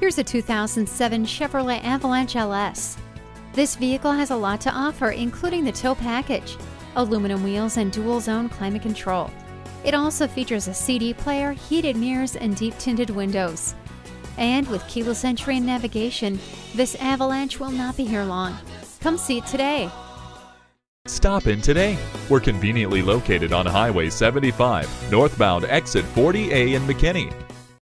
Here's a 2007 Chevrolet Avalanche LS. This vehicle has a lot to offer, including the tow package, aluminum wheels, and dual zone climate control. It also features a CD player, heated mirrors, and deep tinted windows. And with keyless entry and navigation, this Avalanche will not be here long. Come see it today. Stop in today. We're conveniently located on Highway 75, northbound exit 40A in McKinney.